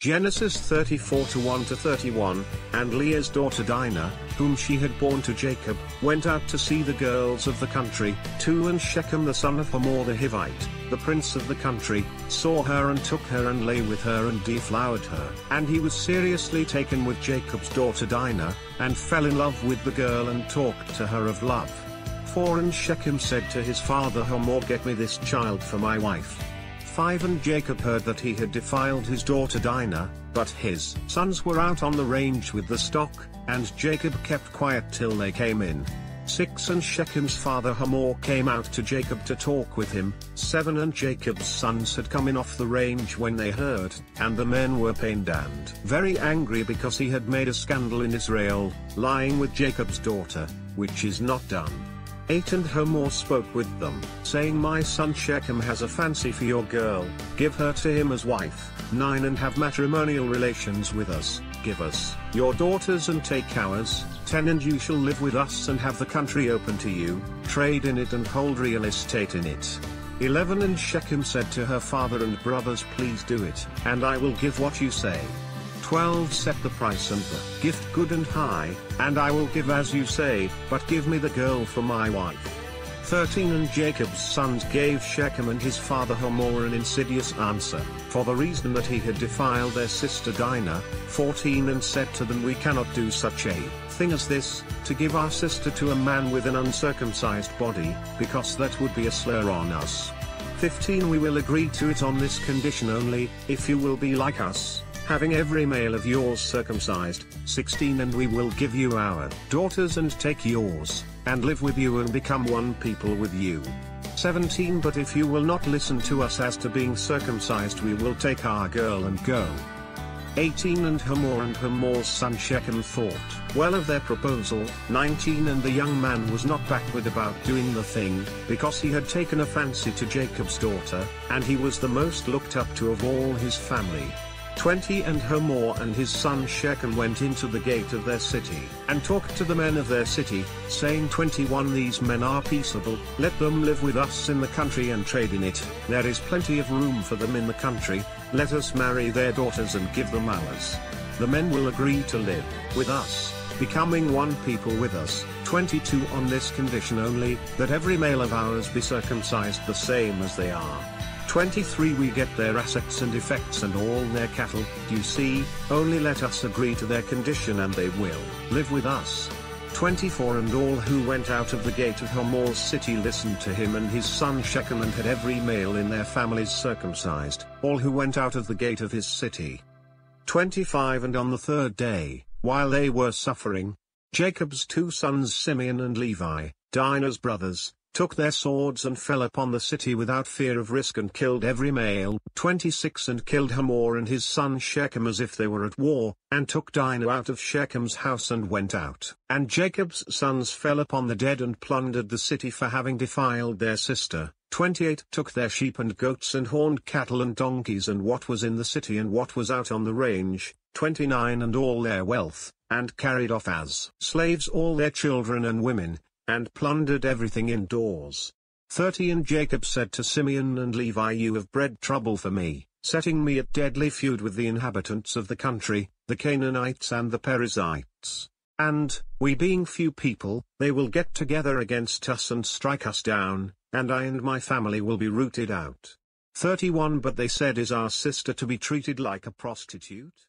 Genesis 34 to 1 to 31, and Leah's daughter Dinah, whom she had borne to Jacob, went out to see the girls of the country, two and Shechem the son of Hamor the Hivite, the prince of the country, saw her and took her and lay with her and deflowered her. And he was seriously taken with Jacob's daughter Dinah, and fell in love with the girl and talked to her of love. For and Shechem said to his father Hamor get me this child for my wife. 5 And Jacob heard that he had defiled his daughter Dinah, but his sons were out on the range with the stock, and Jacob kept quiet till they came in. 6 And Shechem's father Hamor came out to Jacob to talk with him. 7 And Jacob's sons had come in off the range when they heard, and the men were pained and very angry because he had made a scandal in Israel, lying with Jacob's daughter, which is not done. 8 And Hamor spoke with them, saying My son Shechem has a fancy for your girl, give her to him as wife. 9 And have matrimonial relations with us, give us your daughters and take ours. 10 And you shall live with us and have the country open to you, trade in it and hold real estate in it. 11 And Shechem said to her father and brothers please do it, and I will give what you say. 12 Set the price and the gift good and high, and I will give as you say, but give me the girl for my wife. 13 And Jacob's sons gave Shechem and his father Hamor an insidious answer, for the reason that he had defiled their sister Dinah. 14 And said to them we cannot do such a thing as this, to give our sister to a man with an uncircumcised body, because that would be a slur on us. 15 We will agree to it on this condition only, if you will be like us, having every male of yours circumcised, 16 and we will give you our daughters and take yours, and live with you and become one people with you. 17 But if you will not listen to us as to being circumcised we will take our girl and go. 18 And Hamor and Hamor's son Shechem thought well of their proposal. 19 And the young man was not backward about doing the thing, because he had taken a fancy to Jacob's daughter, and he was the most looked up to of all his family. 20 And Hamor and his son Shechem went into the gate of their city, and talked to the men of their city, saying 21 These men are peaceable, let them live with us in the country and trade in it, there is plenty of room for them in the country, let us marry their daughters and give them ours. The men will agree to live with us, becoming one people with us. 22 On this condition only, that every male of ours be circumcised the same as they are. 23 We get their assets and effects and all their cattle, do you see, only let us agree to their condition and they will live with us. 24 And all who went out of the gate of Hamor's city listened to him and his son Shechem and had every male in their families circumcised, all who went out of the gate of his city. 25 And on the third day, while they were suffering, Jacob's two sons Simeon and Levi, Dinah's brothers, took their swords and fell upon the city without fear of risk and killed every male. 26 And killed Hamor and his son Shechem as if they were at war, and took Dinah out of Shechem's house and went out. And Jacob's sons fell upon the dead and plundered the city for having defiled their sister. 28 Took their sheep and goats and horned cattle and donkeys and what was in the city and what was out on the range. 29 And all their wealth, and carried off as slaves all their children and women, and plundered everything indoors. 30 And Jacob said to Simeon and Levi You have bred trouble for me, setting me at deadly feud with the inhabitants of the country, the Canaanites and the Perizzites. And, we being few people, they will get together against us and strike us down, and I and my family will be rooted out. 31 But they said is our sister to be treated like a prostitute?